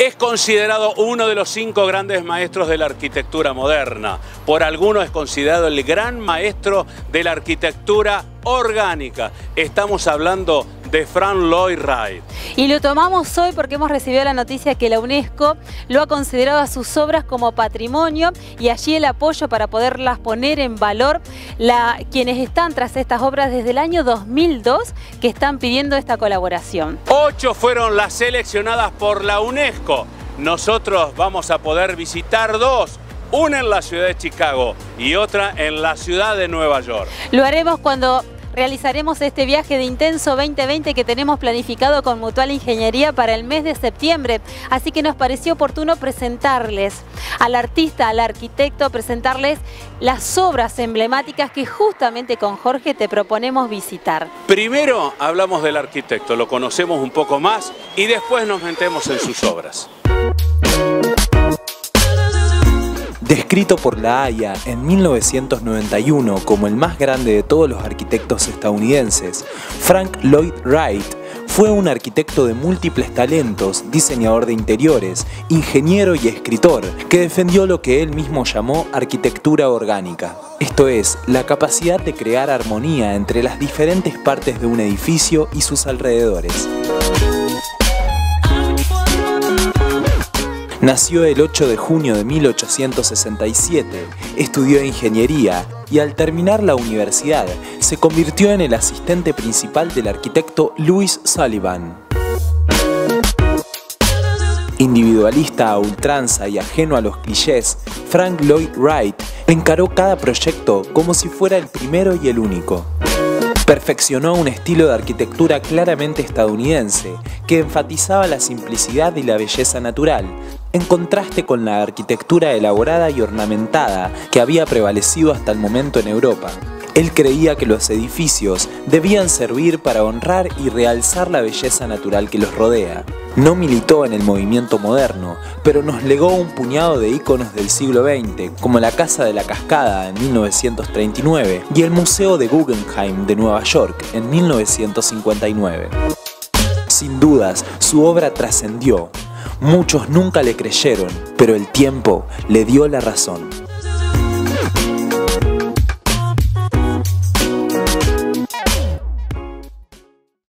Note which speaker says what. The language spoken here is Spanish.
Speaker 1: Es considerado uno de los cinco grandes maestros de la arquitectura moderna. Por algunos es considerado el gran maestro de la arquitectura orgánica. Estamos hablando de Frank Lloyd Wright.
Speaker 2: Y lo tomamos hoy porque hemos recibido la noticia que la UNESCO lo ha considerado a sus obras como patrimonio y allí el apoyo para poderlas poner en valor la, quienes están tras estas obras desde el año 2002 que están pidiendo esta colaboración.
Speaker 1: Ocho fueron las seleccionadas por la UNESCO. Nosotros vamos a poder visitar dos una en la ciudad de Chicago y otra en la ciudad de Nueva York.
Speaker 2: Lo haremos cuando realizaremos este viaje de Intenso 2020 que tenemos planificado con Mutual Ingeniería para el mes de septiembre. Así que nos pareció oportuno presentarles al artista, al arquitecto, presentarles las obras emblemáticas que justamente con Jorge te proponemos visitar.
Speaker 1: Primero hablamos del arquitecto, lo conocemos un poco más y después nos metemos en sus obras.
Speaker 3: Descrito por La Haya en 1991 como el más grande de todos los arquitectos estadounidenses, Frank Lloyd Wright fue un arquitecto de múltiples talentos, diseñador de interiores, ingeniero y escritor, que defendió lo que él mismo llamó arquitectura orgánica. Esto es, la capacidad de crear armonía entre las diferentes partes de un edificio y sus alrededores. Nació el 8 de junio de 1867, estudió ingeniería y al terminar la universidad se convirtió en el asistente principal del arquitecto Louis Sullivan. Individualista a ultranza y ajeno a los clichés, Frank Lloyd Wright encaró cada proyecto como si fuera el primero y el único. Perfeccionó un estilo de arquitectura claramente estadounidense que enfatizaba la simplicidad y la belleza natural, en contraste con la arquitectura elaborada y ornamentada que había prevalecido hasta el momento en Europa. Él creía que los edificios debían servir para honrar y realzar la belleza natural que los rodea. No militó en el movimiento moderno, pero nos legó un puñado de íconos del siglo XX, como la Casa de la Cascada en 1939 y el Museo de Guggenheim de Nueva York en 1959. Sin dudas, su obra trascendió, Muchos nunca le creyeron, pero el tiempo le dio la razón.